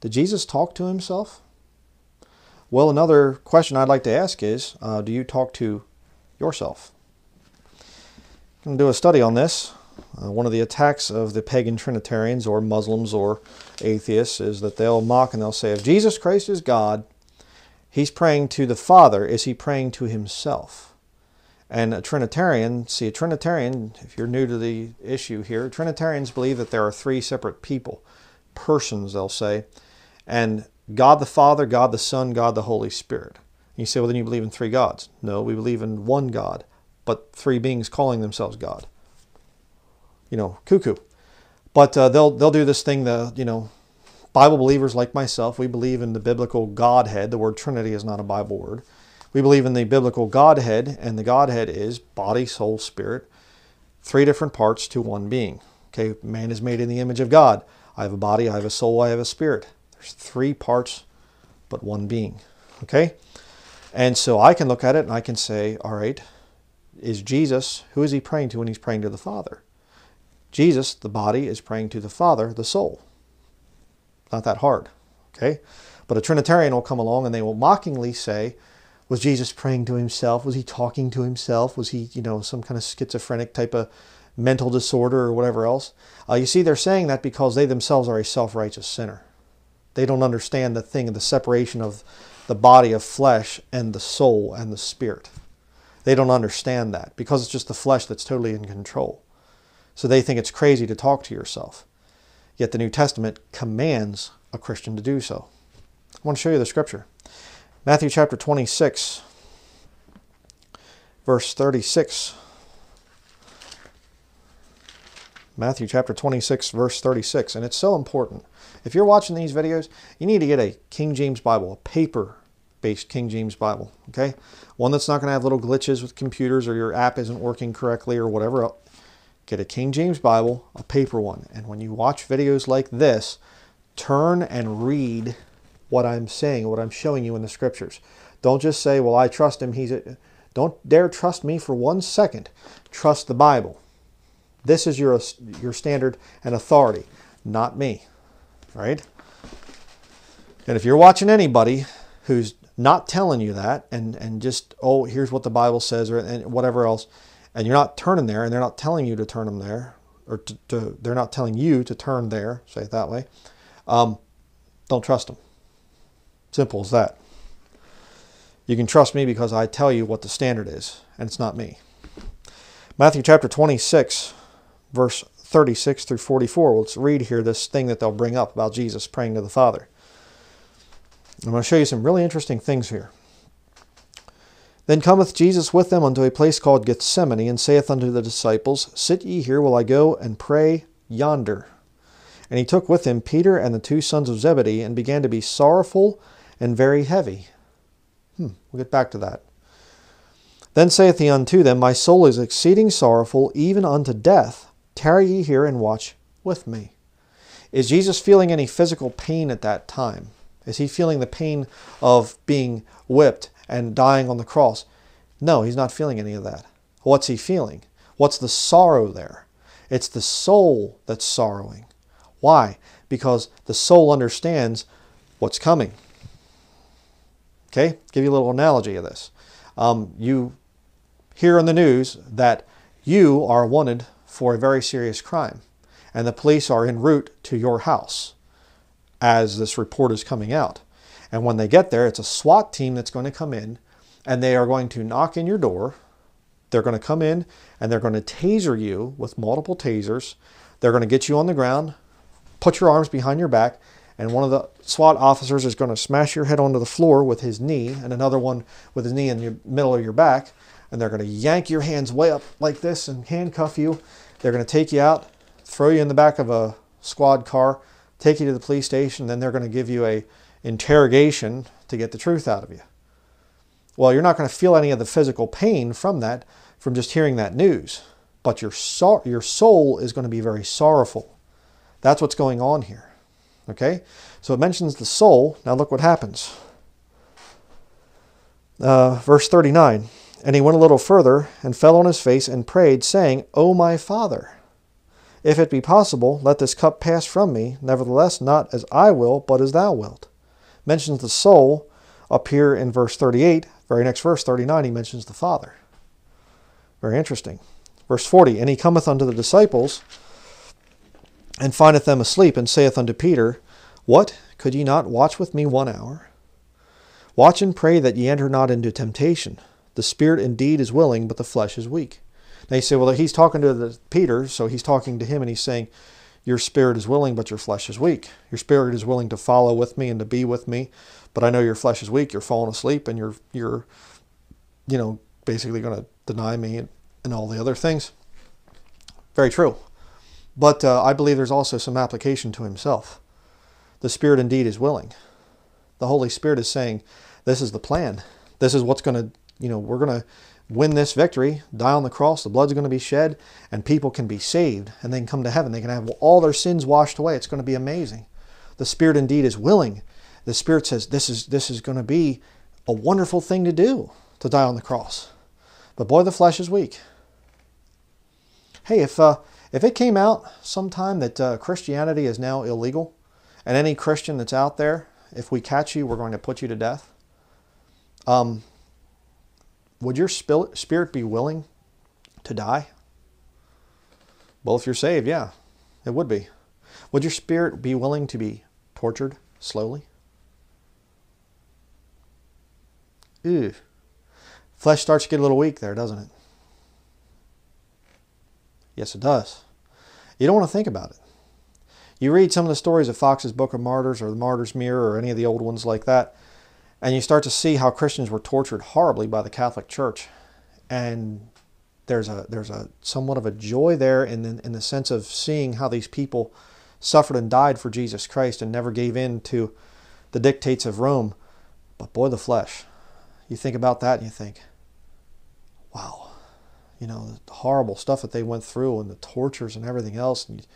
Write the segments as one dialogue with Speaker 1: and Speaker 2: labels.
Speaker 1: Did Jesus talk to himself? Well, another question I'd like to ask is uh, do you talk to yourself? I'm going to do a study on this. Uh, one of the attacks of the pagan Trinitarians or Muslims or atheists is that they'll mock and they'll say, if Jesus Christ is God, he's praying to the Father. Is he praying to himself? And a Trinitarian, see, a Trinitarian, if you're new to the issue here, Trinitarians believe that there are three separate people, persons, they'll say and God the Father, God the Son, God the Holy Spirit. And you say, well, then you believe in three gods. No, we believe in one God, but three beings calling themselves God. You know, cuckoo. But uh, they'll they'll do this thing. The you know, Bible believers like myself, we believe in the biblical Godhead. The word Trinity is not a Bible word. We believe in the biblical Godhead, and the Godhead is body, soul, spirit, three different parts to one being. Okay, man is made in the image of God. I have a body, I have a soul, I have a spirit. There's three parts, but one being. Okay? And so I can look at it and I can say, all right, is Jesus, who is he praying to when he's praying to the Father? Jesus, the body, is praying to the Father, the soul. Not that hard. Okay? But a Trinitarian will come along and they will mockingly say, was Jesus praying to himself? Was he talking to himself? Was he, you know, some kind of schizophrenic type of mental disorder or whatever else? Uh, you see, they're saying that because they themselves are a self righteous sinner. They don't understand the thing, of the separation of the body of flesh and the soul and the spirit. They don't understand that because it's just the flesh that's totally in control. So they think it's crazy to talk to yourself. Yet the New Testament commands a Christian to do so. I want to show you the scripture. Matthew chapter 26, verse 36. Matthew chapter 26, verse 36. And it's so important if you're watching these videos, you need to get a King James Bible, a paper-based King James Bible, okay? One that's not going to have little glitches with computers or your app isn't working correctly or whatever Get a King James Bible, a paper one. And when you watch videos like this, turn and read what I'm saying, what I'm showing you in the scriptures. Don't just say, well, I trust him. He's a... Don't dare trust me for one second. Trust the Bible. This is your, your standard and authority, not me right? And if you're watching anybody who's not telling you that and, and just, oh, here's what the Bible says or and whatever else, and you're not turning there and they're not telling you to turn them there or to, to they're not telling you to turn there, say it that way, um, don't trust them. Simple as that. You can trust me because I tell you what the standard is, and it's not me. Matthew chapter 26, verse 36 through 44. Let's read here this thing that they'll bring up about Jesus praying to the Father. I'm going to show you some really interesting things here. Then cometh Jesus with them unto a place called Gethsemane, and saith unto the disciples, Sit ye here while I go and pray yonder. And he took with him Peter and the two sons of Zebedee, and began to be sorrowful and very heavy. Hmm, we'll get back to that. Then saith he unto them, My soul is exceeding sorrowful, even unto death. Tarry ye here and watch with me. Is Jesus feeling any physical pain at that time? Is he feeling the pain of being whipped and dying on the cross? No, he's not feeling any of that. What's he feeling? What's the sorrow there? It's the soul that's sorrowing. Why? Because the soul understands what's coming. Okay, give you a little analogy of this. Um, you hear in the news that you are wanted for a very serious crime, and the police are en route to your house as this report is coming out. And when they get there, it's a SWAT team that's going to come in and they are going to knock in your door. They're going to come in and they're going to taser you with multiple tasers. They're going to get you on the ground, put your arms behind your back, and one of the SWAT officers is going to smash your head onto the floor with his knee and another one with his knee in the middle of your back. And they're going to yank your hands way up like this and handcuff you they're going to take you out, throw you in the back of a squad car, take you to the police station, then they're going to give you a interrogation to get the truth out of you. Well, you're not going to feel any of the physical pain from that, from just hearing that news, but your, so your soul is going to be very sorrowful. That's what's going on here. Okay? So it mentions the soul. Now look what happens. Uh, verse 39. And he went a little further, and fell on his face and prayed, saying, O my Father, if it be possible, let this cup pass from me, nevertheless, not as I will, but as thou wilt. Mentions the soul up here in verse 38. Very next verse, 39, he mentions the Father. Very interesting. Verse 40 And he cometh unto the disciples, and findeth them asleep, and saith unto Peter, What? Could ye not watch with me one hour? Watch and pray that ye enter not into temptation. The spirit indeed is willing, but the flesh is weak. Now you say, well, he's talking to the Peter, so he's talking to him, and he's saying, your spirit is willing, but your flesh is weak. Your spirit is willing to follow with me and to be with me, but I know your flesh is weak. You're falling asleep, and you're you're, you know, basically going to deny me and, and all the other things. Very true. But uh, I believe there's also some application to himself. The Spirit indeed is willing. The Holy Spirit is saying, This is the plan. This is what's going to you know, we're going to win this victory, die on the cross, the blood's going to be shed, and people can be saved and they can come to heaven. They can have all their sins washed away. It's going to be amazing. The Spirit indeed is willing. The Spirit says, This is, this is going to be a wonderful thing to do, to die on the cross. But boy, the flesh is weak. Hey, if, uh, if it came out sometime that uh, Christianity is now illegal, and any Christian that's out there, if we catch you, we're going to put you to death. Um, would your spirit be willing to die? Well, if you're saved, yeah, it would be. Would your spirit be willing to be tortured slowly? Ew. Flesh starts to get a little weak there, doesn't it? Yes, it does. You don't want to think about it. You read some of the stories of Fox's Book of Martyrs or the Martyr's Mirror or any of the old ones like that, and you start to see how Christians were tortured horribly by the Catholic Church. And there's a there's a somewhat of a joy there in the, in the sense of seeing how these people suffered and died for Jesus Christ and never gave in to the dictates of Rome. But boy, the flesh. You think about that and you think, wow, you know, the horrible stuff that they went through and the tortures and everything else. And you,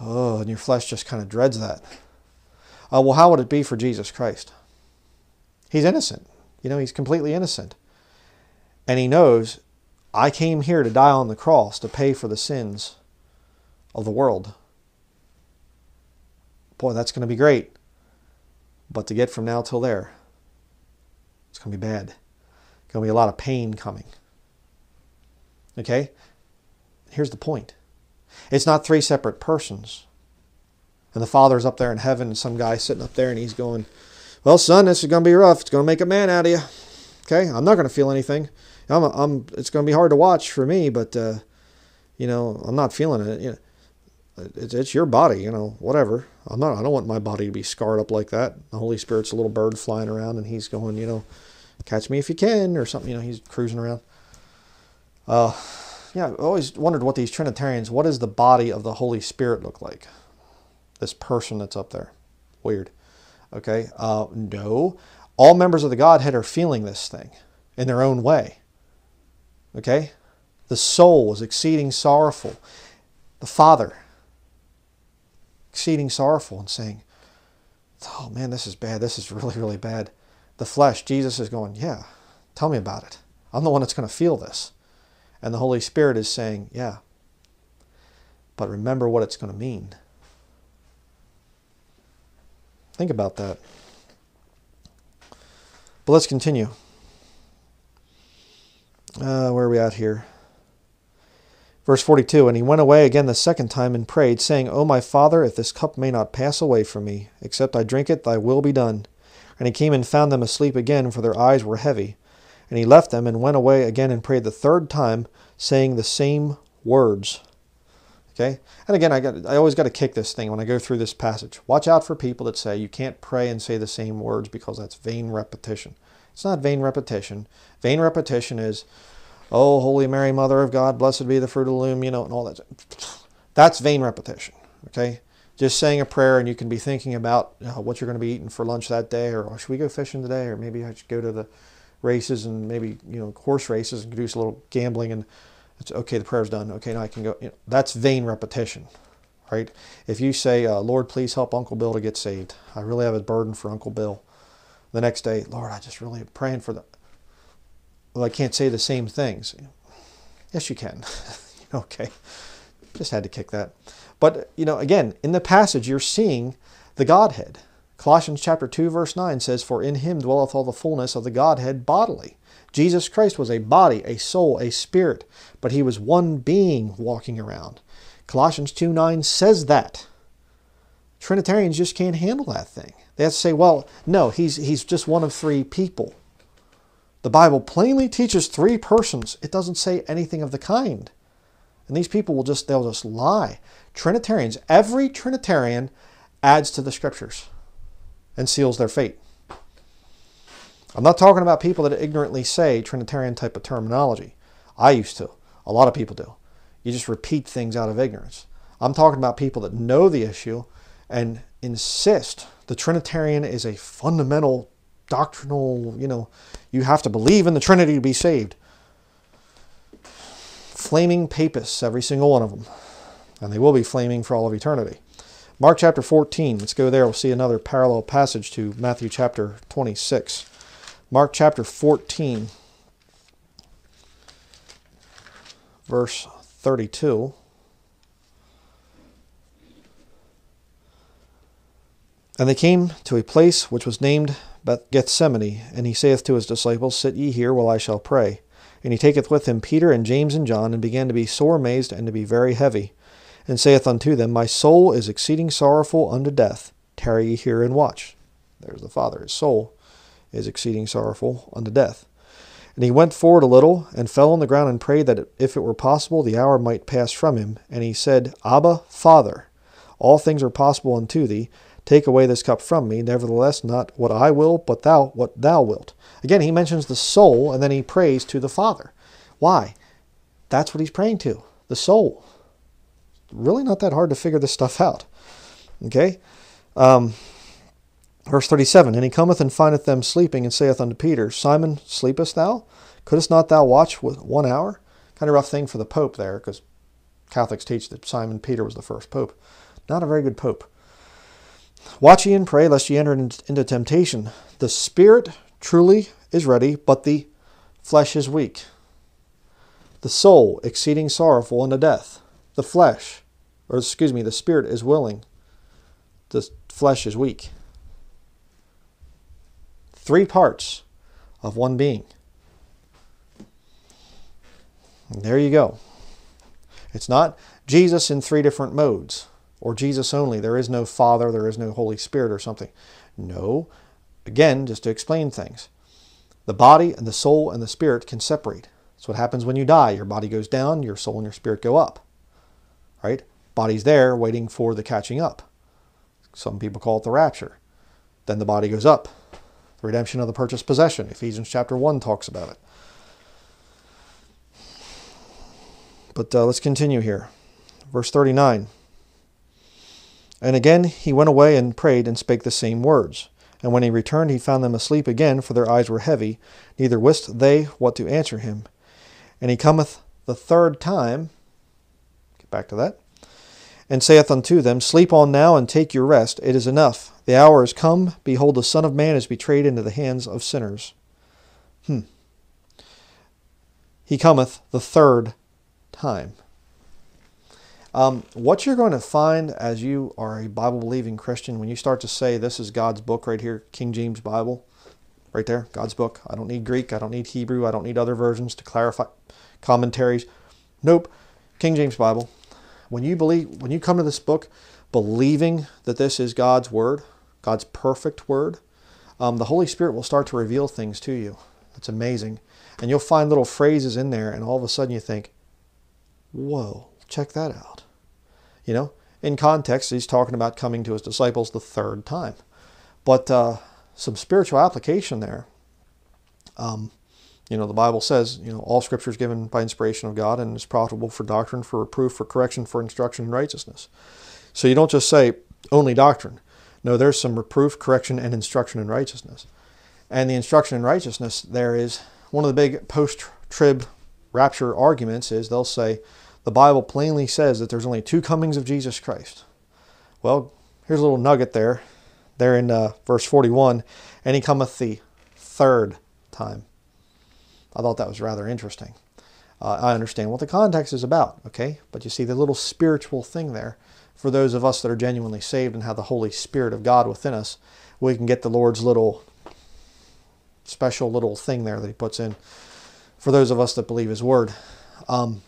Speaker 1: oh, and your flesh just kind of dreads that. Uh, well, how would it be for Jesus Christ? He's innocent. You know, he's completely innocent. And he knows I came here to die on the cross to pay for the sins of the world. Boy, that's going to be great. But to get from now till there, it's going to be bad. It's going to be a lot of pain coming. Okay? Here's the point it's not three separate persons. And the Father's up there in heaven, and some guy sitting up there, and he's going, well, son, this is going to be rough. It's going to make a man out of you. Okay, I'm not going to feel anything. I'm, a, I'm, it's going to be hard to watch for me, but, uh, you know, I'm not feeling it. You know, it's, it's your body, you know, whatever. I'm not, I don't want my body to be scarred up like that. The Holy Spirit's a little bird flying around and he's going, you know, catch me if you can or something, you know, he's cruising around. Uh, yeah, I always wondered what these Trinitarians, what does the body of the Holy Spirit look like? This person that's up there. Weird. Okay, uh, no. All members of the Godhead are feeling this thing in their own way. Okay, the soul is exceeding sorrowful. The Father, exceeding sorrowful, and saying, Oh man, this is bad. This is really, really bad. The flesh, Jesus is going, Yeah, tell me about it. I'm the one that's going to feel this. And the Holy Spirit is saying, Yeah, but remember what it's going to mean. Think about that. But let's continue. Uh, where are we at here? Verse 42 And he went away again the second time and prayed, saying, O my Father, if this cup may not pass away from me, except I drink it, thy will be done. And he came and found them asleep again, for their eyes were heavy. And he left them and went away again and prayed the third time, saying the same words. Okay? And again, I, got, I always got to kick this thing when I go through this passage. Watch out for people that say you can't pray and say the same words because that's vain repetition. It's not vain repetition. Vain repetition is, oh, Holy Mary, Mother of God, blessed be the fruit of the loom, you know, and all that. That's vain repetition. Okay? Just saying a prayer and you can be thinking about uh, what you're going to be eating for lunch that day, or oh, should we go fishing today, or maybe I should go to the races and maybe, you know, horse races and do some little gambling and it's okay, the prayer's done. Okay, now I can go. You know, that's vain repetition, right? If you say, uh, Lord, please help Uncle Bill to get saved. I really have a burden for Uncle Bill. The next day, Lord, I just really am praying for the. Well, I can't say the same things. Yes, you can. okay. Just had to kick that. But, you know, again, in the passage, you're seeing the Godhead. Colossians chapter 2, verse 9 says, For in him dwelleth all the fullness of the Godhead bodily. Jesus Christ was a body, a soul, a spirit, but he was one being walking around. Colossians 2 9 says that. Trinitarians just can't handle that thing. They have to say, well, no, he's, he's just one of three people. The Bible plainly teaches three persons. It doesn't say anything of the kind. And these people will just, they'll just lie. Trinitarians, every Trinitarian adds to the scriptures and seals their fate. I'm not talking about people that ignorantly say Trinitarian type of terminology. I used to. A lot of people do. You just repeat things out of ignorance. I'm talking about people that know the issue and insist the Trinitarian is a fundamental doctrinal, you know, you have to believe in the Trinity to be saved. Flaming papists, every single one of them. And they will be flaming for all of eternity. Mark chapter 14, let's go there. We'll see another parallel passage to Matthew chapter 26. Mark chapter 14, verse 32. And they came to a place which was named Gethsemane, and he saith to his disciples, Sit ye here while I shall pray. And he taketh with him Peter and James and John, and began to be sore amazed and to be very heavy, and saith unto them, My soul is exceeding sorrowful unto death. Tarry ye here and watch. There's the Father, his soul is exceeding sorrowful unto death. And he went forward a little, and fell on the ground, and prayed that if it were possible, the hour might pass from him. And he said, Abba, Father, all things are possible unto thee. Take away this cup from me, nevertheless, not what I will, but thou what thou wilt. Again, he mentions the soul, and then he prays to the Father. Why? That's what he's praying to the soul. Really, not that hard to figure this stuff out. Okay? Um, Verse 37 And he cometh and findeth them sleeping, and saith unto Peter, Simon, sleepest thou? Couldst not thou watch with one hour? Kind of rough thing for the Pope there, because Catholics teach that Simon Peter was the first Pope. Not a very good Pope. Watch ye and pray, lest ye enter into temptation. The spirit truly is ready, but the flesh is weak. The soul exceeding sorrowful unto death. The flesh, or excuse me, the spirit is willing. The flesh is weak three parts of one being. And there you go. It's not Jesus in three different modes or Jesus only. There is no Father, there is no Holy Spirit or something. No. Again, just to explain things. The body and the soul and the spirit can separate. That's what happens when you die. Your body goes down, your soul and your spirit go up. Right? Body's there waiting for the catching up. Some people call it the rapture. Then the body goes up, redemption of the purchased possession. Ephesians chapter 1 talks about it. But uh, let's continue here. Verse 39. And again he went away and prayed and spake the same words. And when he returned, he found them asleep again, for their eyes were heavy, neither wist they what to answer him. And he cometh the third time, get back to that, and saith unto them, Sleep on now and take your rest. It is enough. The hour is come. Behold, the Son of Man is betrayed into the hands of sinners. Hmm. He cometh the third time. Um, what you're going to find as you are a Bible believing Christian, when you start to say, This is God's book right here, King James Bible, right there, God's book. I don't need Greek. I don't need Hebrew. I don't need other versions to clarify commentaries. Nope. King James Bible. When you believe, when you come to this book believing that this is God's word, God's perfect word, um, the Holy Spirit will start to reveal things to you. It's amazing. And you'll find little phrases in there, and all of a sudden you think, whoa, check that out. You know, in context, he's talking about coming to his disciples the third time. But uh, some spiritual application there. Um, you know, the Bible says, you know, all scripture is given by inspiration of God and is profitable for doctrine, for reproof, for correction, for instruction in righteousness. So you don't just say only doctrine. No, there's some reproof, correction, and instruction in righteousness. And the instruction in righteousness, there is one of the big post trib rapture arguments is they'll say, the Bible plainly says that there's only two comings of Jesus Christ. Well, here's a little nugget there, there in uh, verse 41 and he cometh the third time. I thought that was rather interesting. Uh, I understand what the context is about, okay? But you see the little spiritual thing there for those of us that are genuinely saved and have the Holy Spirit of God within us. We can get the Lord's little special little thing there that He puts in for those of us that believe His Word. Um,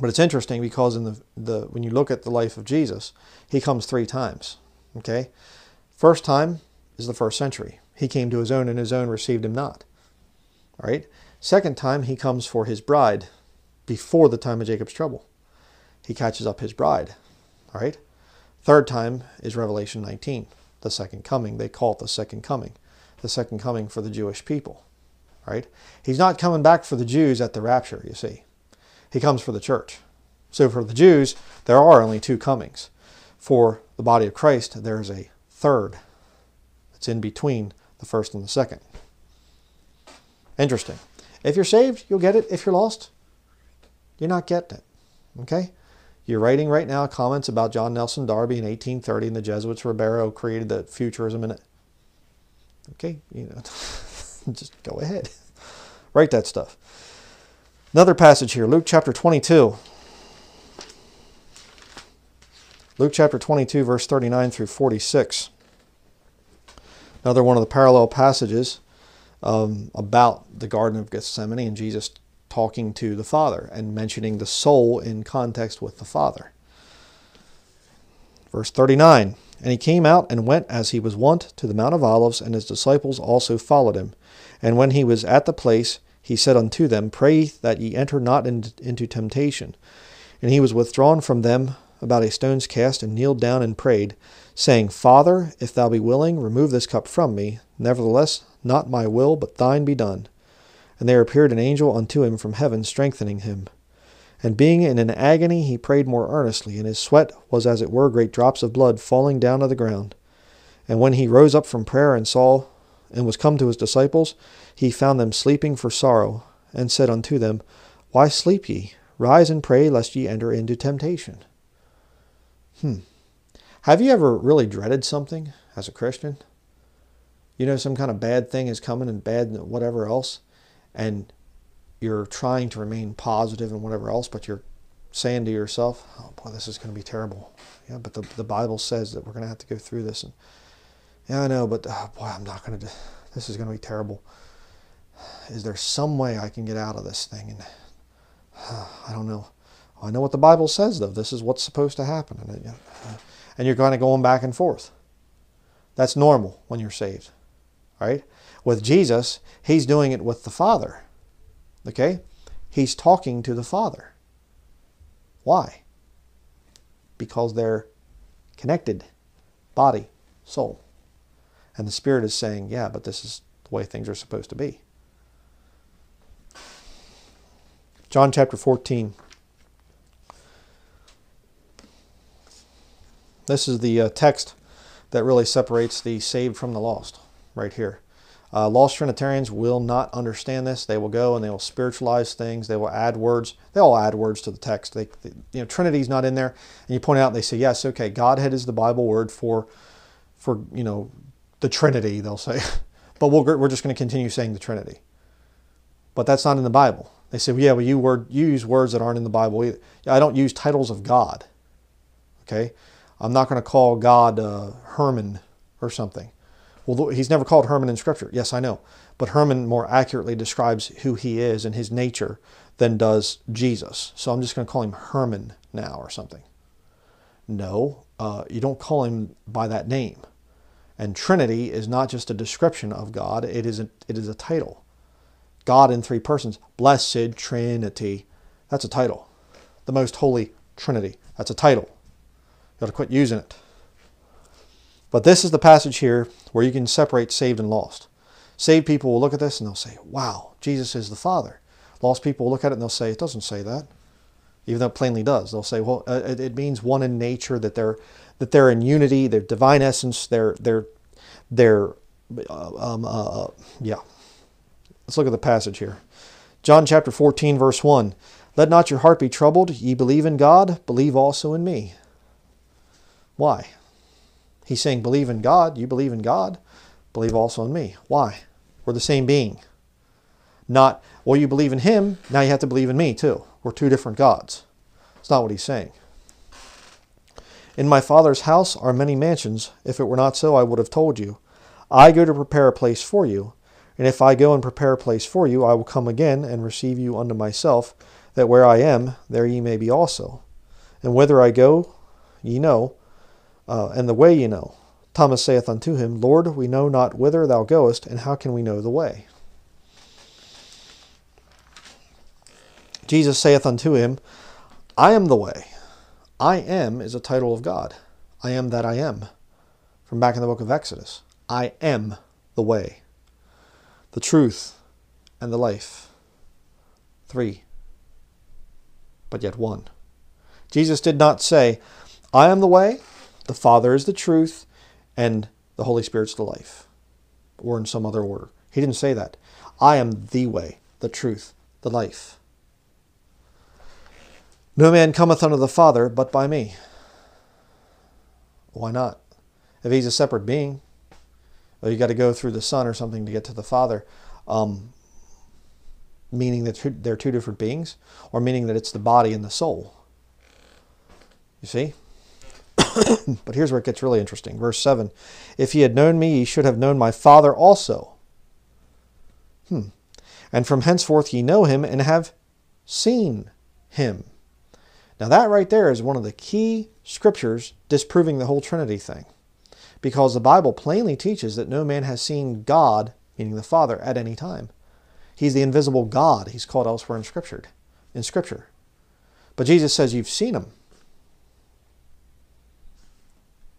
Speaker 1: but it's interesting because in the, the when you look at the life of Jesus, He comes three times, okay? First time is the first century. He came to His own, and His own received Him not. All right? Second time, he comes for his bride before the time of Jacob's trouble. He catches up his bride. All right. Third time is Revelation 19, the second coming. They call it the second coming, the second coming for the Jewish people. All right. He's not coming back for the Jews at the rapture, you see. He comes for the church. So for the Jews, there are only two comings. For the body of Christ, there is a third that's in between the first and the second. Interesting. If you're saved, you'll get it. If you're lost, you're not getting it. Okay? You're writing right now comments about John Nelson Darby in 1830 and the Jesuits Ribera created the futurism in it. Okay, you know, just go ahead. Write that stuff. Another passage here, Luke chapter 22. Luke chapter 22, verse 39 through 46. Another one of the parallel passages um, about the Garden of Gethsemane and Jesus talking to the Father and mentioning the soul in context with the Father. Verse 39 And he came out and went as he was wont to the Mount of Olives, and his disciples also followed him. And when he was at the place, he said unto them, Pray that ye enter not in, into temptation. And he was withdrawn from them about a stone's cast and kneeled down and prayed, saying, Father, if thou be willing, remove this cup from me. Nevertheless, not my will, but thine be done. And there appeared an angel unto him from heaven, strengthening him. And being in an agony, he prayed more earnestly, and his sweat was as it were great drops of blood falling down to the ground. And when he rose up from prayer and saw, and was come to his disciples, he found them sleeping for sorrow, and said unto them, Why sleep ye? Rise and pray, lest ye enter into temptation. Hmm. Have you ever really dreaded something as a Christian? You know, some kind of bad thing is coming and bad and whatever else, and you're trying to remain positive and whatever else, but you're saying to yourself, oh boy, this is going to be terrible. Yeah, but the, the Bible says that we're going to have to go through this. And yeah, I know, but oh boy, I'm not going to, this is going to be terrible. Is there some way I can get out of this thing? And uh, I don't know. I know what the Bible says, though. This is what's supposed to happen. And, uh, you're kind of going back and forth. That's normal when you're saved, right? With Jesus, he's doing it with the Father, okay? He's talking to the Father. Why? Because they're connected body, soul. And the Spirit is saying, yeah, but this is the way things are supposed to be. John chapter 14. This is the uh, text that really separates the saved from the lost right here. Uh, lost Trinitarians will not understand this. They will go and they will spiritualize things. They will add words. They all add words to the text. They, they you know, Trinity's not in there. And you point out, they say, yes, okay, Godhead is the Bible word for, for you know, the Trinity, they'll say. but we we are just going to continue saying the Trinity. But that's not in the Bible. They say, well, yeah, well, you, word, you use words that aren't in the Bible either. I don't use titles of God. Okay? I'm not going to call God uh, Herman or something. Well, he's never called Herman in Scripture. Yes, I know. But Herman more accurately describes who he is and his nature than does Jesus. So I'm just going to call him Herman now or something. No, uh, you don't call him by that name. And Trinity is not just a description of God, it is a, it is a title. God in three persons, Blessed Trinity. That's a title. The Most Holy Trinity. That's a title got to quit using it. But this is the passage here where you can separate saved and lost. Saved people will look at this and they'll say, wow, Jesus is the Father. Lost people will look at it and they'll say, it doesn't say that. Even though it plainly does. They'll say, well, uh, it, it means one in nature, that they're, that they're in unity, their divine essence, their, their, their, uh, um, uh, uh, yeah. Let's look at the passage here. John chapter 14, verse 1. Let not your heart be troubled. Ye believe in God, believe also in me. Why? He's saying, believe in God. You believe in God. Believe also in me. Why? We're the same being. Not, well, you believe in him. Now you have to believe in me too. We're two different gods. It's not what he's saying. In my Father's house are many mansions. If it were not so, I would have told you. I go to prepare a place for you. And if I go and prepare a place for you, I will come again and receive you unto myself, that where I am, there ye may be also. And whither I go, ye know, uh, and the way ye know. Thomas saith unto him, Lord, we know not whither thou goest, and how can we know the way? Jesus saith unto him, I am the way. I am is a title of God. I am that I am. From back in the book of Exodus. I am the way, the truth, and the life. Three, but yet one. Jesus did not say, I am the way, the Father is the truth, and the Holy Spirit's the life, or in some other order. He didn't say that. I am the way, the truth, the life. No man cometh unto the Father but by me. Why not? If he's a separate being, well, you got to go through the Son or something to get to the Father. Um, meaning that they're two different beings, or meaning that it's the body and the soul. You see? but here's where it gets really interesting. Verse 7 If ye had known me, ye should have known my Father also. Hmm. And from henceforth ye know him and have seen him. Now, that right there is one of the key scriptures disproving the whole Trinity thing. Because the Bible plainly teaches that no man has seen God, meaning the Father, at any time. He's the invisible God, he's called elsewhere in Scripture. In Scripture. But Jesus says, You've seen him.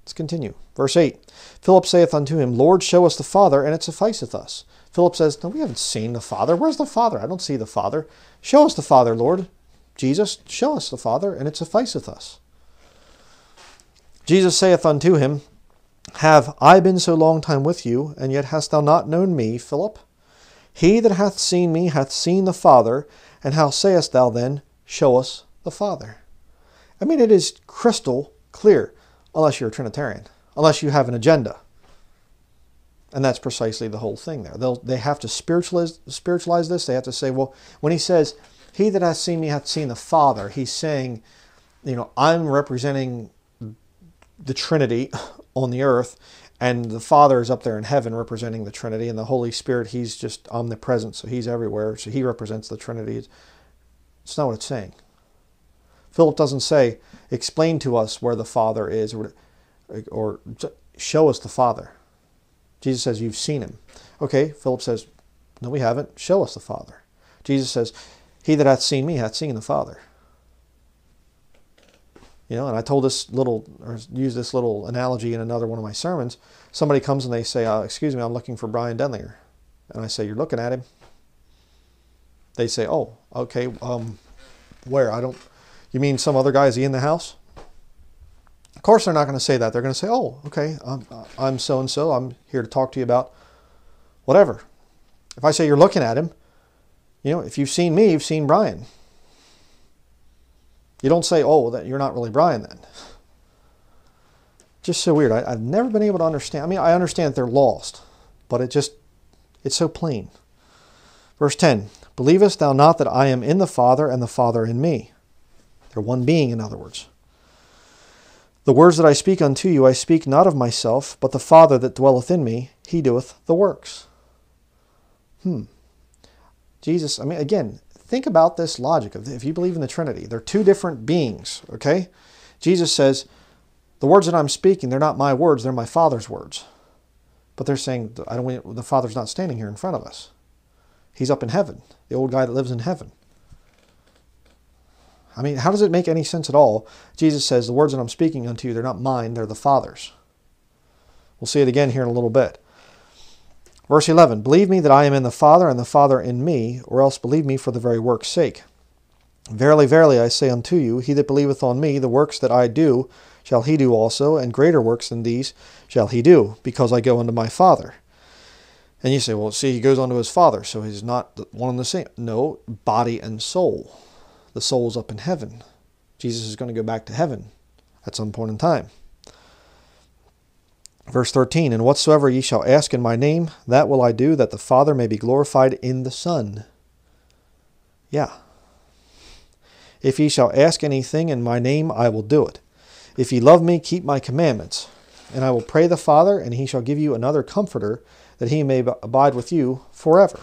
Speaker 1: Let's continue. Verse 8 Philip saith unto him, Lord, show us the Father, and it sufficeth us. Philip says, No, we haven't seen the Father. Where's the Father? I don't see the Father. Show us the Father, Lord. Jesus, show us the Father, and it sufficeth us. Jesus saith unto him, Have I been so long time with you, and yet hast thou not known me, Philip? He that hath seen me hath seen the Father, and how sayest thou then, Show us the Father? I mean, it is crystal clear unless you're a Trinitarian, unless you have an agenda. And that's precisely the whole thing there. They'll, they have to spiritualize, spiritualize this. They have to say, well, when he says, he that hath seen me hath seen the Father, he's saying, you know, I'm representing the Trinity on the earth, and the Father is up there in heaven representing the Trinity, and the Holy Spirit, he's just omnipresent, so he's everywhere, so he represents the Trinity. It's not what it's saying. Philip doesn't say, explain to us where the Father is or, or show us the Father. Jesus says, You've seen him. Okay, Philip says, No, we haven't. Show us the Father. Jesus says, He that hath seen me hath seen the Father. You know, and I told this little, or used this little analogy in another one of my sermons. Somebody comes and they say, uh, Excuse me, I'm looking for Bryan Denlinger. And I say, You're looking at him? They say, Oh, okay, um, where? I don't, you mean some other guy is he in the house? Of course, they're not going to say that. They're going to say, oh, okay, I'm, uh, I'm so and so. I'm here to talk to you about whatever. If I say you're looking at him, you know, if you've seen me, you've seen Bryan. You don't say, oh, that you're not really Bryan then. Just so weird. I, have never been able to understand. I mean, I understand they're lost, but it just, it's so plain. Verse 10 Believest thou not that I am in the Father and the Father in me? They're one being, in other words. The words that I speak unto you, I speak not of myself, but the Father that dwelleth in me, he doeth the works. Hmm. Jesus, I mean, again, think about this logic. Of if you believe in the Trinity, they're two different beings, okay? Jesus says, the words that I'm speaking, they're not my words, they're my Father's words. But they're saying, I don't, the Father's not standing here in front of us. He's up in heaven, the old guy that lives in heaven. I mean, how does it make any sense at all? Jesus says, The words that I'm speaking unto you, they're not mine, they're the Father's. We'll see it again here in a little bit. Verse 11 Believe me that I am in the Father, and the Father in me, or else believe me for the very work's sake. Verily, verily, I say unto you, He that believeth on me, the works that I do, shall he do also, and greater works than these shall he do, because I go unto my Father. And you say, well, see, he goes on to his Father, so he's not one and the same. No, body and soul the soul's up in heaven. Jesus is going to go back to heaven at some point in time. Verse 13, And whatsoever ye shall ask in my name, that will I do, that the Father may be glorified in the Son. Yeah. If ye shall ask anything in my name, I will do it. If ye love me, keep my commandments. And I will pray the Father, and he shall give you another comforter, that he may abide with you forever.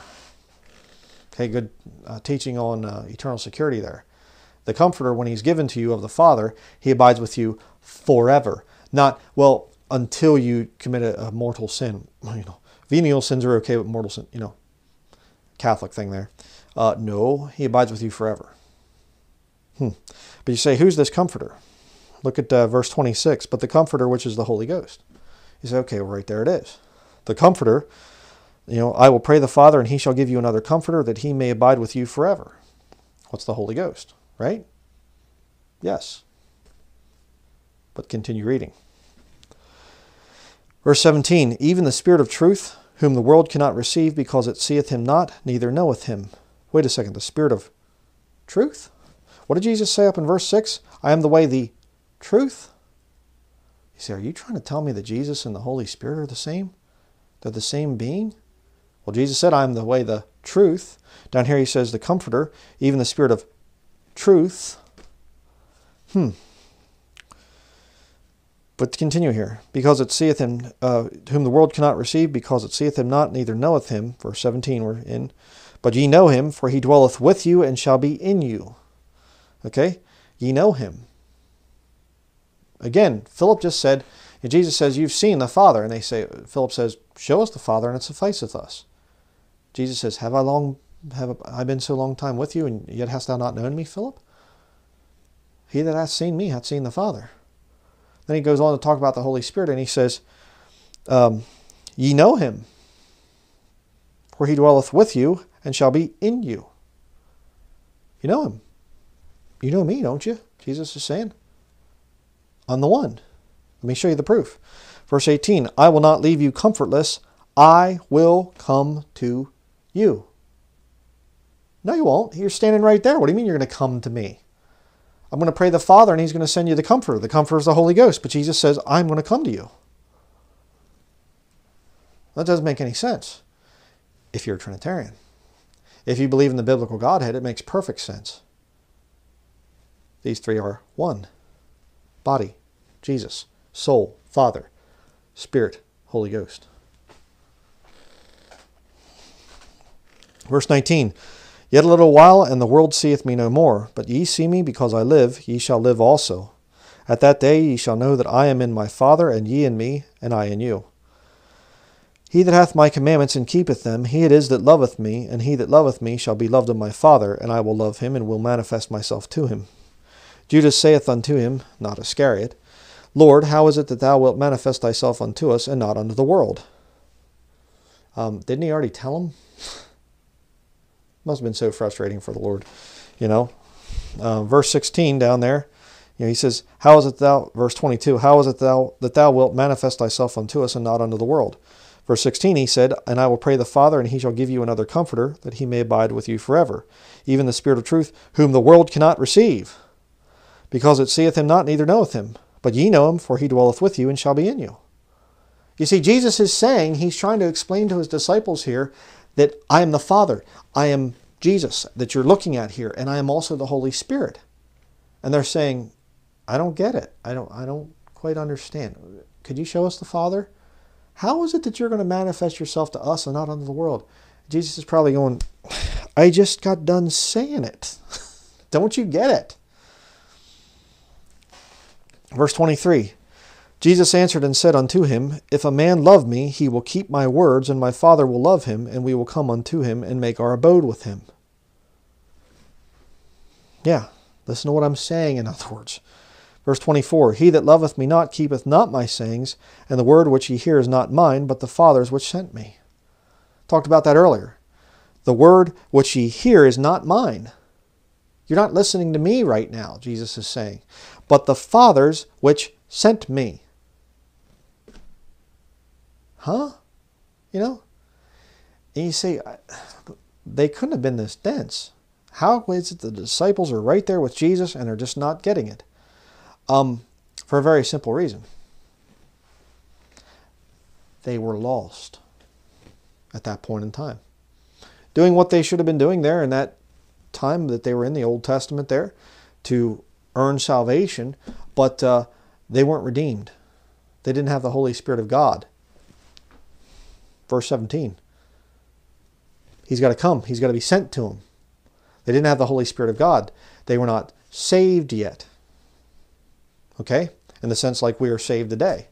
Speaker 1: Okay, good uh, teaching on uh, eternal security there the Comforter, when he's given to you of the Father, he abides with you forever. Not, well, until you commit a, a mortal sin. You know, venial sins are okay, but mortal sin, you know, Catholic thing there. Uh, no, he abides with you forever. Hmm. But you say, who's this comforter? Look at uh, verse 26. But the comforter, which is the Holy Ghost. You say, okay, well, right there it is. The comforter, you know, I will pray the Father, and he shall give you another comforter that he may abide with you forever. What's the Holy Ghost? right? Yes. But continue reading. Verse 17 Even the Spirit of truth, whom the world cannot receive because it seeth him not, neither knoweth him. Wait a second, the Spirit of truth? What did Jesus say up in verse 6? I am the way, the truth. You say, Are you trying to tell me that Jesus and the Holy Spirit are the same? They're the same being? Well, Jesus said, I am the way, the truth. Down here he says, the Comforter, even the Spirit of truth. Hmm. But continue here. Because it seeth him, uh, whom the world cannot receive, because it seeth him not, neither knoweth him. Verse 17 we're in. But ye know him, for he dwelleth with you and shall be in you. Okay? Ye know him. Again, Philip just said, and Jesus says, You've seen the Father. And they say, Philip says, Show us the Father, and it sufficeth us. Jesus says, Have I long have I been so long time with you, and yet hast thou not known me, Philip? He that hath seen me hath seen the Father. Then he goes on to talk about the Holy Spirit, and he says, um, Ye know him, for he dwelleth with you and shall be in you. You know him. You know me, don't you? Jesus is saying. I'm the one. Let me show you the proof. Verse 18 I will not leave you comfortless. I will come to you. No, you won't. You're standing right there. What do you mean you're going to come to me? I'm going to pray the Father and he's going to send you the Comforter. The Comforter is the Holy Ghost, but Jesus says, I'm going to come to you. That doesn't make any sense if you're a Trinitarian. If you believe in the biblical Godhead, it makes perfect sense. These three are one body, Jesus, soul, Father, Spirit, Holy Ghost. Verse 19 Yet a little while, and the world seeth me no more. But ye see me, because I live, ye shall live also. At that day ye shall know that I am in my Father, and ye in me, and I in you. He that hath my commandments and keepeth them, he it is that loveth me, and he that loveth me shall be loved of my Father, and I will love him, and will manifest myself to him. Judas saith unto him, not Iscariot, Lord, how is it that thou wilt manifest thyself unto us, and not unto the world? Um, didn't he already tell him? Must have been so frustrating for the Lord, you know. Uh, verse 16 down there, you know, he says, How is it thou, verse 22, how is it thou that thou wilt manifest thyself unto us and not unto the world? Verse 16, he said, And I will pray the Father, and he shall give you another comforter, that he may abide with you forever, even the Spirit of truth, whom the world cannot receive, because it seeth him not, neither knoweth him. But ye know him, for he dwelleth with you and shall be in you. You see, Jesus is saying, he's trying to explain to his disciples here that I am the Father, I am Jesus that you're looking at here, and I am also the Holy Spirit. And they're saying, I don't get it. I don't, I don't quite understand. Could you show us the Father? How is it that you're going to manifest yourself to us and not unto the world? Jesus is probably going, I just got done saying it. don't you get it? Verse 23 Jesus answered and said unto him, If a man love me, he will keep my words, and my Father will love him, and we will come unto him and make our abode with him. Yeah, listen to what I'm saying, in other words. Verse 24 He that loveth me not keepeth not my sayings, and the word which ye hear is not mine, but the Father's which sent me. Talked about that earlier. The word which ye hear is not mine. You're not listening to me right now, Jesus is saying, but the Father's which sent me huh? You know? And you say, they couldn't have been this dense. How is it the disciples are right there with Jesus and they're just not getting it? Um, for a very simple reason. They were lost at that point in time. Doing what they should have been doing there in that time that they were in the Old Testament there to earn salvation, but uh, they weren't redeemed. They didn't have the Holy Spirit of God verse 17. He's got to come, he's got to be sent to them. They didn't have the Holy Spirit of God, they were not saved yet. Okay? In the sense like we are saved today.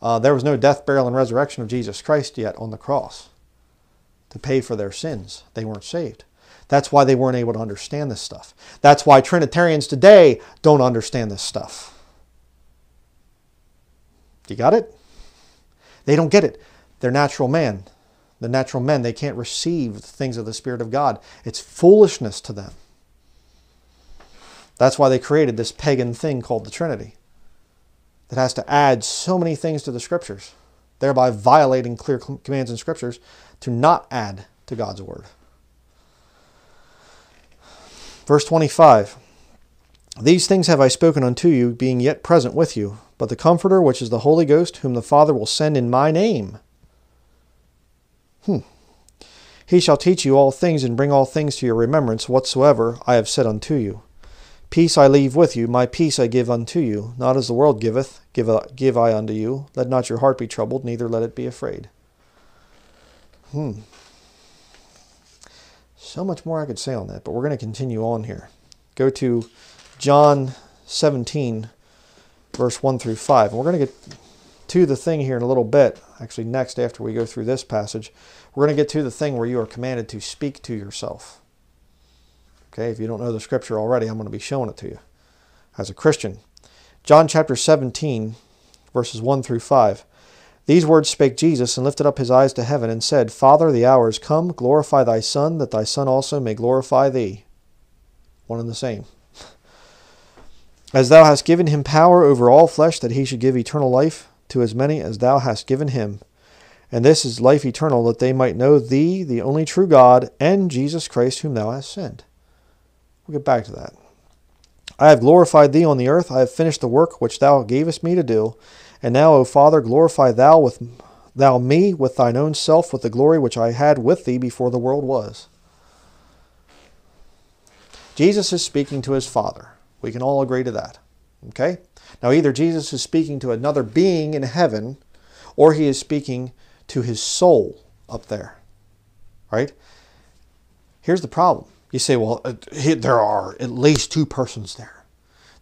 Speaker 1: Uh, there was no death, burial, and resurrection of Jesus Christ yet on the cross to pay for their sins. They weren't saved. That's why they weren't able to understand this stuff. That's why Trinitarians today don't understand this stuff. You got it? They don't get it. They're natural men. The natural men, they can't receive the things of the Spirit of God. It's foolishness to them. That's why they created this pagan thing called the Trinity that has to add so many things to the Scriptures, thereby violating clear commands in Scriptures to not add to God's Word. Verse 25 These things have I spoken unto you, being yet present with you. But the Comforter, which is the Holy Ghost, whom the Father will send in my name, Hmm. He shall teach you all things and bring all things to your remembrance whatsoever I have said unto you. Peace I leave with you, my peace I give unto you, not as the world giveth, give, uh, give I unto you. Let not your heart be troubled, neither let it be afraid. Hmm. So much more I could say on that, but we're going to continue on here. Go to John 17, verse 1 through 5. And we're going to get to the thing here in a little bit actually next after we go through this passage, we're going to get to the thing where you are commanded to speak to yourself. Okay, if you don't know the scripture already, I'm going to be showing it to you as a Christian. John chapter 17, verses 1 through 5. These words spake Jesus, and lifted up his eyes to heaven, and said, Father, the hour is come, glorify thy Son, that thy Son also may glorify thee. One and the same. As thou hast given him power over all flesh, that he should give eternal life to as many as thou hast given him. And this is life eternal, that they might know thee, the only true God, and Jesus Christ, whom thou hast sent. We'll get back to that. I have glorified thee on the earth. I have finished the work which thou gavest me to do. And now, O Father, glorify thou with thou me with thine own self with the glory which I had with thee before the world was. Jesus is speaking to his Father. We can all agree to that. Okay? Now, either Jesus is speaking to another being in heaven or he is speaking to his soul up there, right? Here's the problem. You say, well, uh, there are at least two persons there.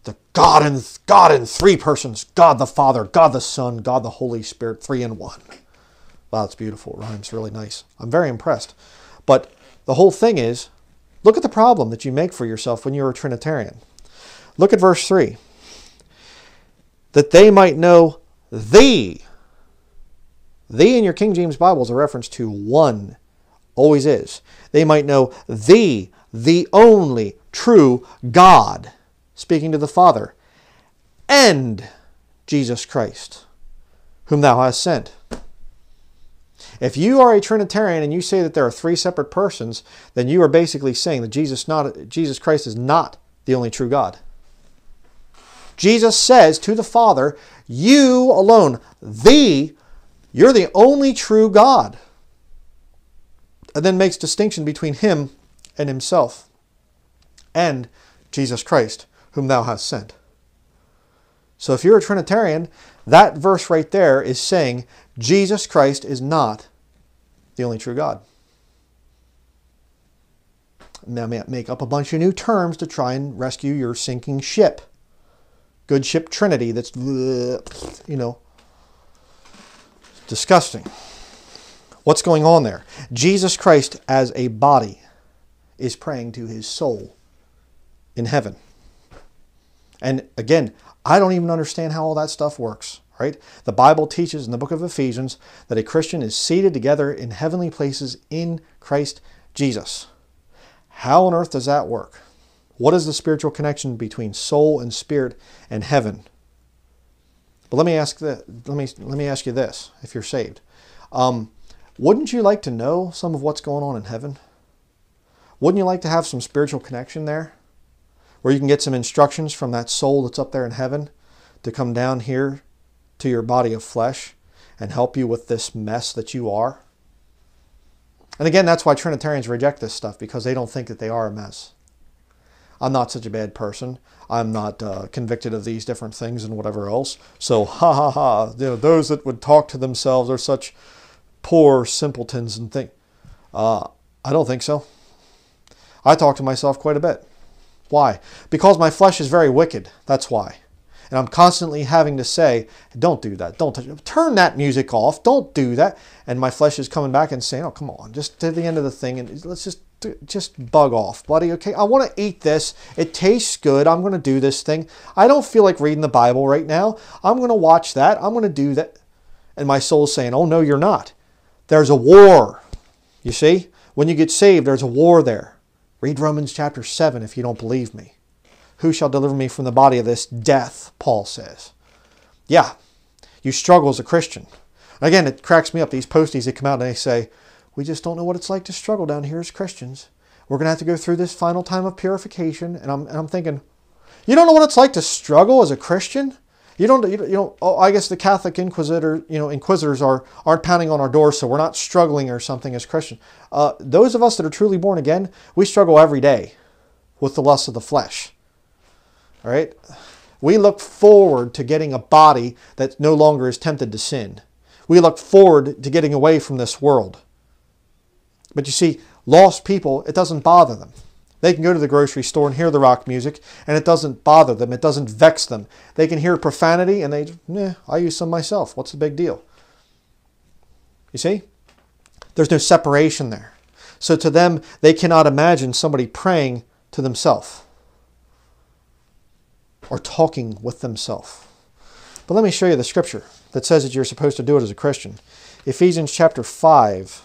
Speaker 1: The God in, God in three persons, God the Father, God the Son, God the Holy Spirit, three in one. Wow, that's beautiful. It rhymes really nice. I'm very impressed. But the whole thing is, look at the problem that you make for yourself when you're a Trinitarian. Look at verse 3 that they might know thee. Thee in your King James Bible is a reference to one, always is. They might know thee, the only true God, speaking to the Father, and Jesus Christ, whom thou hast sent. If you are a Trinitarian and you say that there are three separate persons, then you are basically saying that Jesus, not, Jesus Christ is not the only true God. Jesus says to the Father, You alone, the, you're the only true God. And then makes distinction between him and himself and Jesus Christ, whom thou hast sent. So if you're a Trinitarian, that verse right there is saying Jesus Christ is not the only true God. Now make up a bunch of new terms to try and rescue your sinking ship good ship Trinity that's, you know, disgusting. What's going on there? Jesus Christ as a body is praying to his soul in heaven. And again, I don't even understand how all that stuff works, right? The Bible teaches in the book of Ephesians that a Christian is seated together in heavenly places in Christ Jesus. How on earth does that work? What is the spiritual connection between soul and spirit and heaven? But let me ask the, let me let me ask you this: If you're saved, um, wouldn't you like to know some of what's going on in heaven? Wouldn't you like to have some spiritual connection there, where you can get some instructions from that soul that's up there in heaven to come down here to your body of flesh and help you with this mess that you are? And again, that's why Trinitarians reject this stuff because they don't think that they are a mess. I'm not such a bad person. I'm not uh, convicted of these different things and whatever else. So, ha ha ha. You know, those that would talk to themselves are such poor simpletons and think. Uh, I don't think so. I talk to myself quite a bit. Why? Because my flesh is very wicked. That's why. And I'm constantly having to say, don't do that. Don't touch it. Turn that music off. Don't do that. And my flesh is coming back and saying, oh, come on, just to the end of the thing and let's just just bug off, buddy, okay? I want to eat this. It tastes good. I'm going to do this thing. I don't feel like reading the Bible right now. I'm going to watch that. I'm going to do that. And my soul's saying, oh, no, you're not. There's a war. You see? When you get saved, there's a war there. Read Romans chapter 7 if you don't believe me. Who shall deliver me from the body of this death, Paul says. Yeah, you struggle as a Christian. Again, it cracks me up. These posties that come out and they say, we just don't know what it's like to struggle down here as Christians. We're going to have to go through this final time of purification. And I'm, and I'm thinking, you don't know what it's like to struggle as a Christian? You don't, you don't, oh, I guess the Catholic inquisitor, you know, inquisitors are, aren't pounding on our door, so we're not struggling or something as Christians. Uh, those of us that are truly born again, we struggle every day with the lust of the flesh. All right? We look forward to getting a body that no longer is tempted to sin. We look forward to getting away from this world. But you see, lost people, it doesn't bother them. They can go to the grocery store and hear the rock music, and it doesn't bother them. It doesn't vex them. They can hear profanity, and they, eh, I use some myself. What's the big deal? You see? There's no separation there. So to them, they cannot imagine somebody praying to themselves or talking with themselves. But let me show you the scripture that says that you're supposed to do it as a Christian. Ephesians chapter 5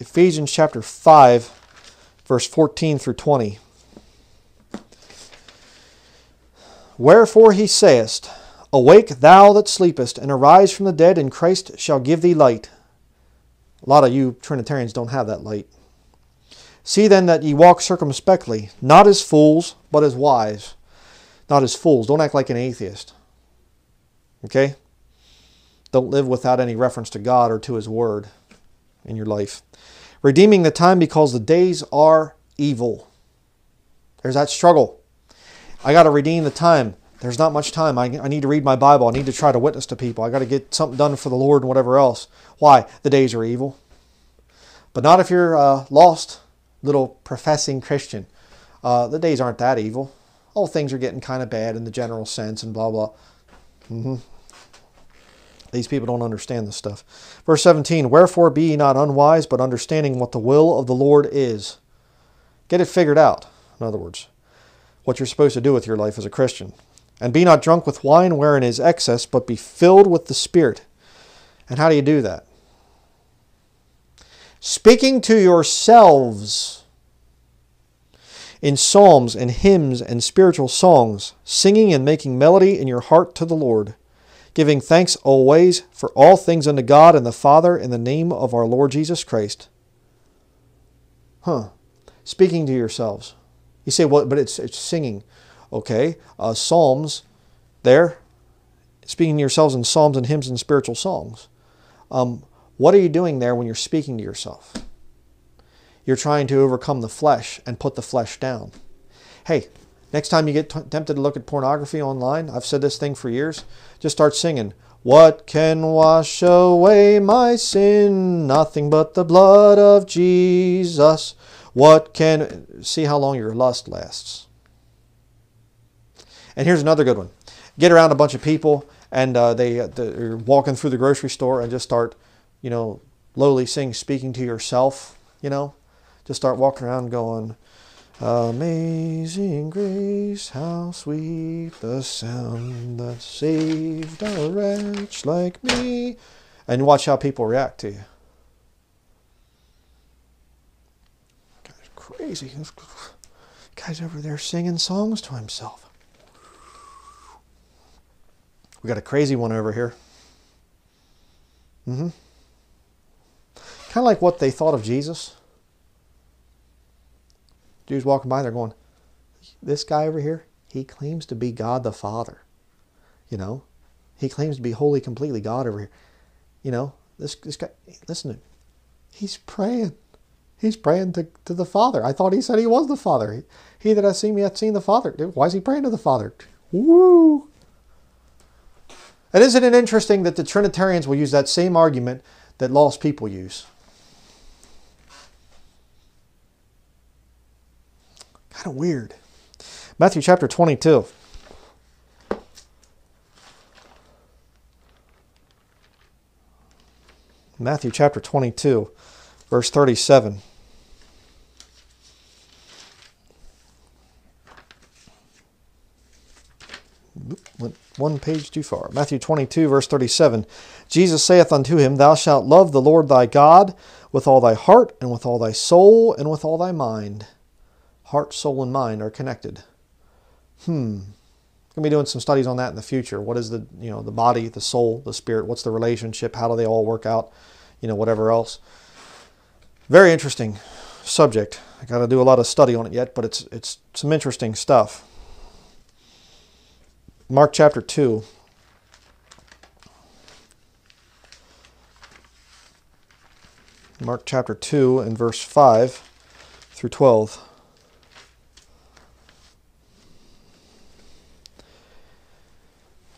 Speaker 1: Ephesians chapter 5, verse 14 through 20. Wherefore he saith, Awake thou that sleepest, and arise from the dead, and Christ shall give thee light. A lot of you Trinitarians don't have that light. See then that ye walk circumspectly, not as fools, but as wise. Not as fools. Don't act like an atheist. Okay? Don't live without any reference to God or to His Word in your life. Redeeming the time because the days are evil. There's that struggle. I got to redeem the time. There's not much time. I, I need to read my Bible. I need to try to witness to people. I got to get something done for the Lord and whatever else. Why? The days are evil. But not if you're a lost little professing Christian. Uh, the days aren't that evil. All things are getting kind of bad in the general sense and blah, blah. Mm-hmm. These people don't understand this stuff. Verse 17 Wherefore be ye not unwise, but understanding what the will of the Lord is. Get it figured out, in other words, what you're supposed to do with your life as a Christian. And be not drunk with wine wherein is excess, but be filled with the Spirit. And how do you do that? Speaking to yourselves in psalms and hymns and spiritual songs, singing and making melody in your heart to the Lord giving thanks always for all things unto God and the Father in the name of our Lord Jesus Christ. Huh. Speaking to yourselves. You say, well, but it's, it's singing. Okay. Uh, psalms, there. Speaking to yourselves in psalms and hymns and spiritual songs. Um, what are you doing there when you're speaking to yourself? You're trying to overcome the flesh and put the flesh down. Hey, Next time you get tempted to look at pornography online, I've said this thing for years, just start singing. What can wash away my sin? Nothing but the blood of Jesus. What can. See how long your lust lasts. And here's another good one get around a bunch of people and uh, they, uh, they're walking through the grocery store and just start, you know, lowly sing, speaking to yourself, you know. Just start walking around going, Amazing grace, how sweet the sound that saved a wretch like me. And watch how people react to you. Guys, crazy. guy's over there singing songs to himself. We got a crazy one over here. Mm-hmm. Kind of like what they thought of Jesus. Jews walking by, they're going, this guy over here, he claims to be God the Father. You know, he claims to be holy, completely God over here. You know, this, this guy, listen to him. He's praying. He's praying to, to the Father. I thought he said he was the Father. He, he that has seen me hath seen the Father. Why is he praying to the Father? Woo! And isn't it interesting that the Trinitarians will use that same argument that lost people use? kind of weird. Matthew chapter 22. Matthew chapter 22, verse 37. Went one page too far. Matthew 22, verse 37. Jesus saith unto him, Thou shalt love the Lord thy God with all thy heart, and with all thy soul, and with all thy mind. Heart, soul, and mind are connected. Hmm. Gonna be doing some studies on that in the future. What is the you know the body, the soul, the spirit? What's the relationship? How do they all work out? You know whatever else. Very interesting subject. I got to do a lot of study on it yet, but it's it's some interesting stuff. Mark chapter 2. Mark chapter 2 and verse 5 through 12.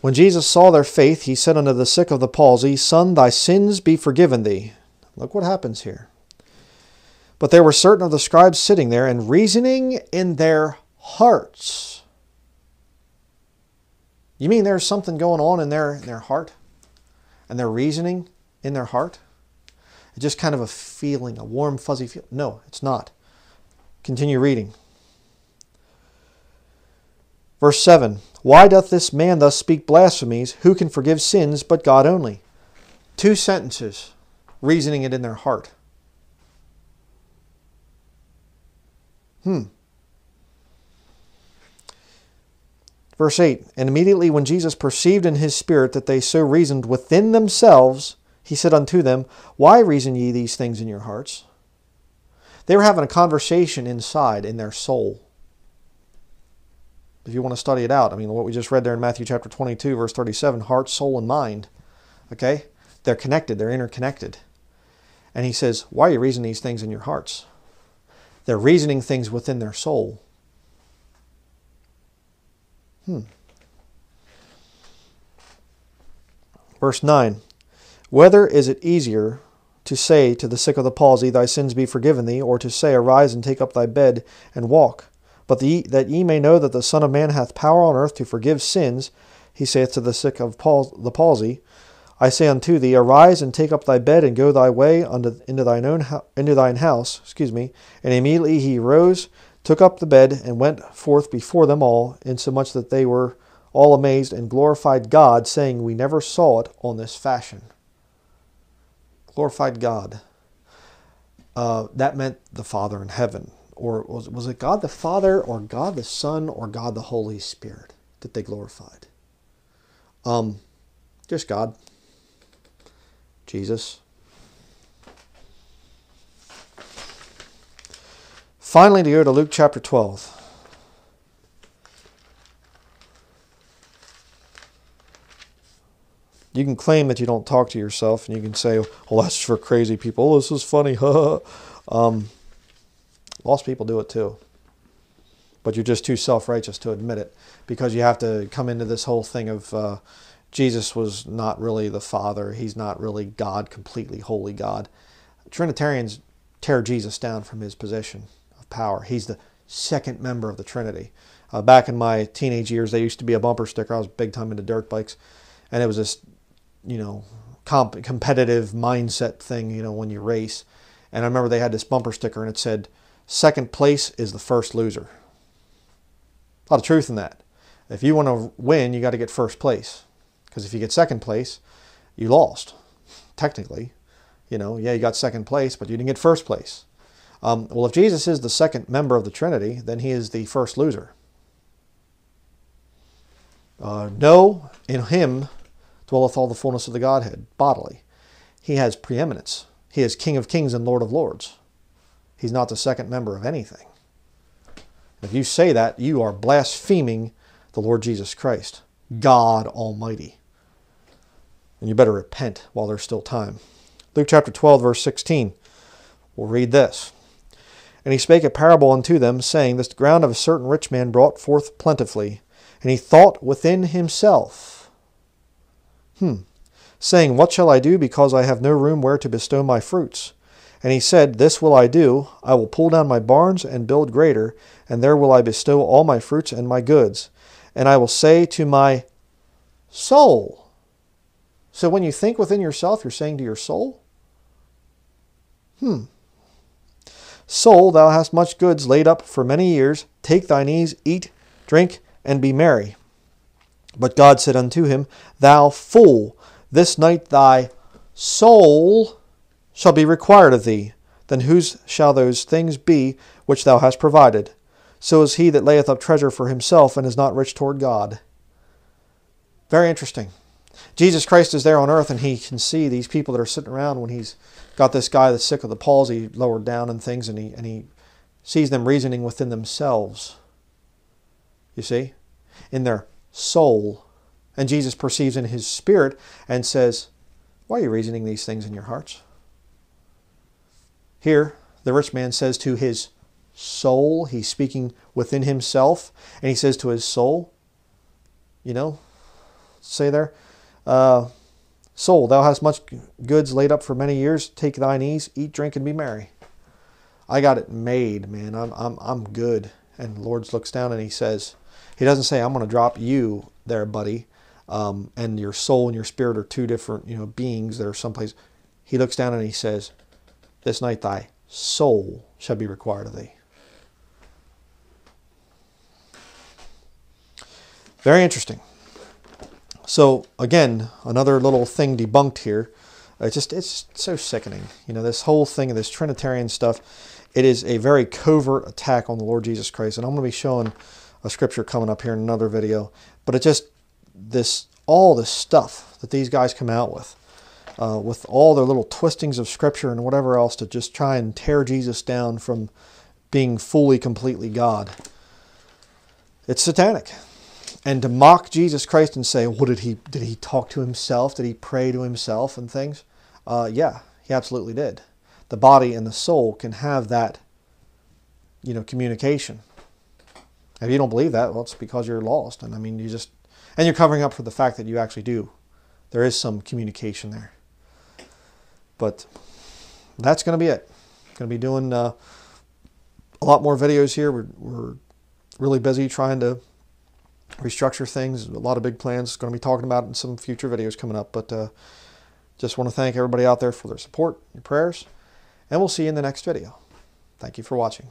Speaker 1: When Jesus saw their faith, he said unto the sick of the palsy, Son, thy sins be forgiven thee. Look what happens here. But there were certain of the scribes sitting there and reasoning in their hearts. You mean there's something going on in their, in their heart? And they're reasoning in their heart? It's just kind of a feeling, a warm, fuzzy feeling. No, it's not. Continue reading. Verse 7 Why doth this man thus speak blasphemies? Who can forgive sins but God only? Two sentences, reasoning it in their heart. Hmm. Verse 8 And immediately when Jesus perceived in his spirit that they so reasoned within themselves, he said unto them, Why reason ye these things in your hearts? They were having a conversation inside in their soul if you want to study it out. I mean, what we just read there in Matthew chapter 22, verse 37 heart, soul, and mind. Okay? They're connected, they're interconnected. And he says, Why are you reasoning these things in your hearts? They're reasoning things within their soul. Hmm. Verse 9 Whether is it easier to say to the sick of the palsy, Thy sins be forgiven thee, or to say, Arise and take up thy bed and walk? But the, that ye may know that the Son of Man hath power on earth to forgive sins, he saith to the sick of pal the palsy, I say unto thee, arise and take up thy bed and go thy way unto, into thine own into thine house. Excuse me. And immediately he rose, took up the bed, and went forth before them all, insomuch that they were all amazed and glorified God, saying, We never saw it on this fashion. Glorified God. Uh, that meant the Father in heaven or was, was it God the Father or God the Son or God the Holy Spirit that they glorified? Um, just God, Jesus. Finally, to go to Luke chapter 12. You can claim that you don't talk to yourself and you can say, well, that's for crazy people. Oh, this is funny. um, Lost people do it too. But you're just too self righteous to admit it because you have to come into this whole thing of uh, Jesus was not really the Father. He's not really God, completely holy God. Trinitarians tear Jesus down from his position of power. He's the second member of the Trinity. Uh, back in my teenage years, they used to be a bumper sticker. I was big time into dirt bikes, and it was this, you know, comp- competitive mindset thing. You know, when you race, and I remember they had this bumper sticker, and it said, Second place is the first loser. A lot of truth in that. If you want to win, you got to get first place. Because if you get second place, you lost, technically. You know, yeah, you got second place, but you didn't get first place. Um, well, if Jesus is the second member of the Trinity, then he is the first loser. Uh, no, in him dwelleth all the fullness of the Godhead bodily. He has preeminence. He is King of kings and Lord of lords. He's not the second member of anything. If you say that, you are blaspheming the Lord Jesus Christ, God Almighty. And you better repent while there's still time. Luke chapter 12, verse 16. We'll read this. And he spake a parable unto them, saying, This ground of a certain rich man brought forth plentifully. And he thought within himself, Hmm, saying, What shall I do, because I have no room where to bestow my fruits? And he said, This will I do. I will pull down my barns and build greater, and there will I bestow all my fruits and my goods. And I will say to my soul. So when you think within yourself, you're saying to your soul, Hmm. Soul, thou hast much goods laid up for many years. Take thine ease, eat, drink, and be merry. But God said unto him, Thou fool, this night thy soul shall be required of thee, then whose shall those things be which thou hast provided? So is he that layeth up treasure for himself and is not rich toward God. Very interesting. Jesus Christ is there on earth and he can see these people that are sitting around when he's got this guy that's sick of the palsy lowered down and things and he, and he sees them reasoning within themselves. You see? In their soul. And Jesus perceives in his spirit and says, Why are you reasoning these things in your hearts? Here, the rich man says to his soul, he's speaking within himself, and he says to his soul, you know, say there, uh, soul, thou hast much goods laid up for many years, take thine ease, eat, drink, and be merry. I got it made, man. I'm, I'm, I'm good. And Lords looks down and he says, he doesn't say, I'm going to drop you there, buddy. Um, and your soul and your spirit are two different, you know, beings that are someplace. He looks down and he says, this night thy soul shall be required of thee. Very interesting. So again, another little thing debunked here. Uh, it's just it's so sickening. You know, this whole thing of this Trinitarian stuff, it is a very covert attack on the Lord Jesus Christ. And I'm going to be showing a scripture coming up here in another video. But it just this all this stuff that these guys come out with uh, with all their little twistings of scripture and whatever else to just try and tear Jesus down from being fully, completely God. It's satanic. And to mock Jesus Christ and say, "What did he did he talk to himself? Did he pray to himself and things?" Uh, yeah, he absolutely did. The body and the soul can have that, you know, communication. If you don't believe that, well, it's because you're lost, and I mean, you just and you're covering up for the fact that you actually do. There is some communication there. But that's going to be it. Going to be doing uh, a lot more videos here. We're, we're really busy trying to restructure things. A lot of big plans. Going to be talking about in some future videos coming up. But uh, just want to thank everybody out there for their support, your prayers, and we'll see you in the next video. Thank you for watching.